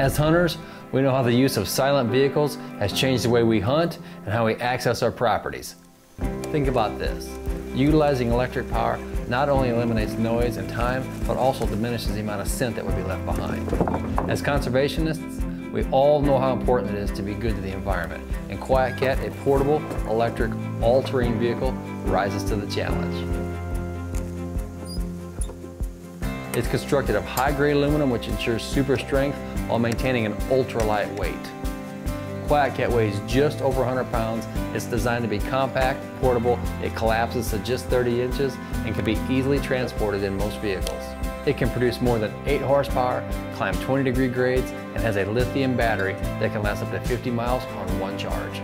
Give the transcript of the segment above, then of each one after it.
As hunters, we know how the use of silent vehicles has changed the way we hunt and how we access our properties. Think about this. Utilizing electric power not only eliminates noise and time, but also diminishes the amount of scent that would be left behind. As conservationists, we all know how important it is to be good to the environment, and QuietKat, a portable, electric, all-terrain vehicle, rises to the challenge. It's constructed of high-grade aluminum which ensures super strength while maintaining an ultra-light weight. QuietKat weighs just over 100 pounds. It's designed to be compact, portable, it collapses to just 30 inches, and can be easily transported in most vehicles. It can produce more than 8 horsepower, climb 20 degree grades, and has a lithium battery that can last up to 50 miles on one charge.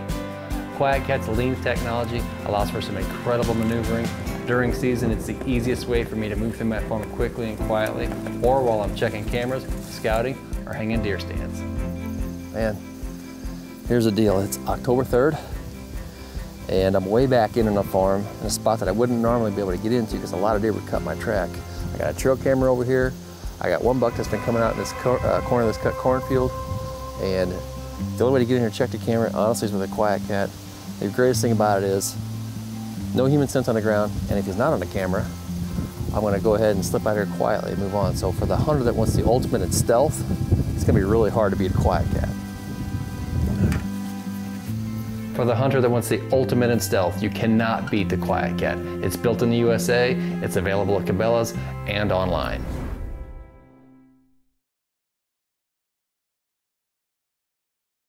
QuietKat's lean technology allows for some incredible maneuvering. During season, it's the easiest way for me to move through my farm quickly and quietly, or while I'm checking cameras, scouting, or hanging deer stands. Man, here's the deal. It's October 3rd, and I'm way back in on a farm in a spot that I wouldn't normally be able to get into because a lot of deer would cut my track. I got a trail camera over here. I got one buck that's been coming out in this uh, corner of this cut cornfield, and the only way to get in here and check the camera, honestly, is with a QuietKat. The greatest thing about it is no human scent on the ground, and if he's not on the camera, I'm gonna go ahead and slip out here quietly and move on. So for the hunter that wants the ultimate in stealth, it's gonna be really hard to beat a QuietKat. For the hunter that wants the ultimate in stealth, you cannot beat the QuietKat. It's built in the USA, it's available at Cabela's and online.